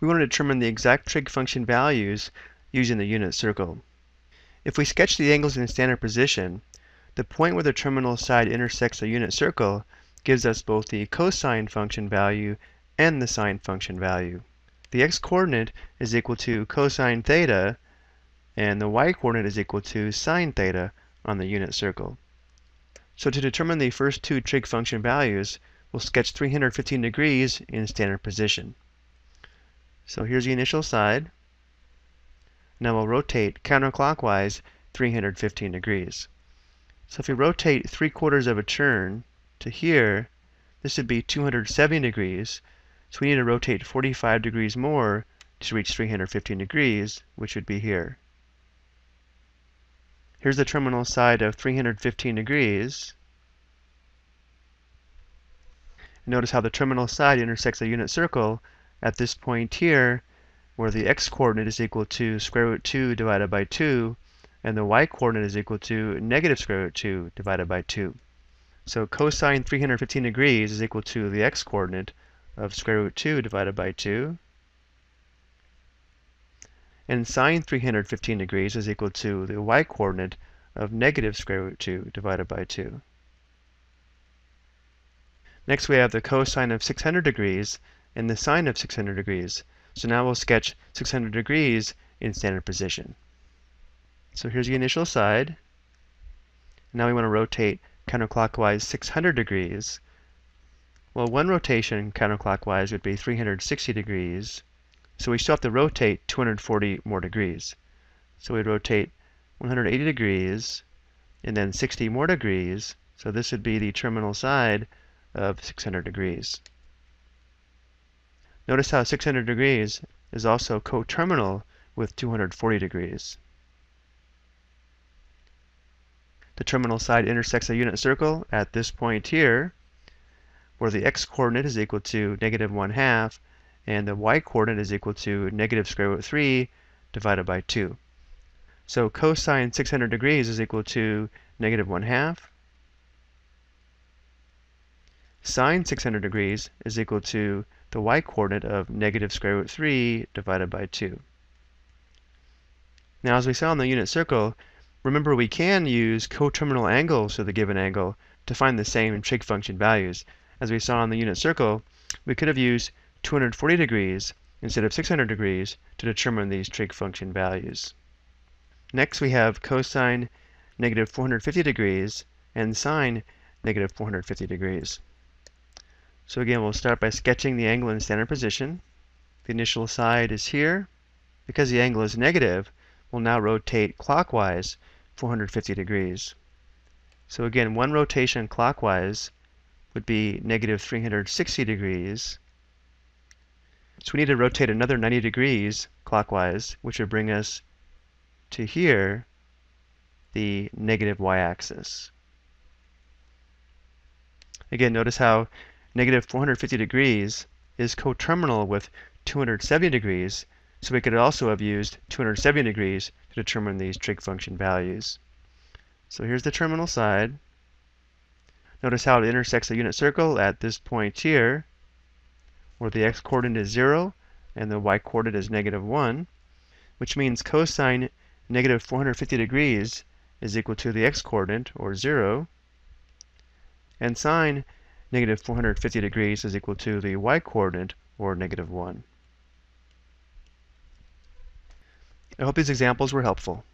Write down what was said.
we want to determine the exact trig function values using the unit circle. If we sketch the angles in standard position, the point where the terminal side intersects the unit circle gives us both the cosine function value and the sine function value. The x-coordinate is equal to cosine theta, and the y-coordinate is equal to sine theta on the unit circle. So to determine the first two trig function values, we'll sketch 315 degrees in standard position. So here's the initial side. Now we'll rotate counterclockwise 315 degrees. So if we rotate 3 quarters of a turn to here, this would be 270 degrees. So we need to rotate 45 degrees more to reach 315 degrees, which would be here. Here's the terminal side of 315 degrees. Notice how the terminal side intersects the unit circle at this point here, where the x-coordinate is equal to square root 2 divided by 2, and the y-coordinate is equal to negative square root 2 divided by 2. So cosine 315 degrees is equal to the x-coordinate of square root 2 divided by 2. And sine 315 degrees is equal to the y-coordinate of negative square root 2 divided by 2. Next we have the cosine of 600 degrees and the sine of 600 degrees. So now we'll sketch 600 degrees in standard position. So here's the initial side. Now we want to rotate counterclockwise 600 degrees. Well, one rotation counterclockwise would be 360 degrees. So we still have to rotate 240 more degrees. So we'd rotate 180 degrees and then 60 more degrees. So this would be the terminal side of 600 degrees. Notice how 600 degrees is also coterminal with 240 degrees. The terminal side intersects a unit circle at this point here, where the x-coordinate is equal to negative 1 half, and the y-coordinate is equal to negative square root 3 divided by 2. So cosine 600 degrees is equal to negative 1 half. Sine 600 degrees is equal to the y-coordinate of negative square root 3 divided by 2. Now as we saw in the unit circle, remember we can use coterminal angles to the given angle to find the same trig function values. As we saw in the unit circle, we could have used 240 degrees instead of 600 degrees to determine these trig function values. Next we have cosine negative 450 degrees and sine negative 450 degrees. So again, we'll start by sketching the angle in standard position. The initial side is here. Because the angle is negative, we'll now rotate clockwise 450 degrees. So again, one rotation clockwise would be negative 360 degrees. So we need to rotate another 90 degrees clockwise, which would bring us to here, the negative y-axis. Again, notice how negative 450 degrees is coterminal with 270 degrees, so we could also have used 270 degrees to determine these trig function values. So here's the terminal side. Notice how it intersects the unit circle at this point here, where the x-coordinate is 0 and the y-coordinate is negative 1, which means cosine negative 450 degrees is equal to the x-coordinate, or 0, and sine negative 450 degrees is equal to the y-coordinate, or negative 1. I hope these examples were helpful.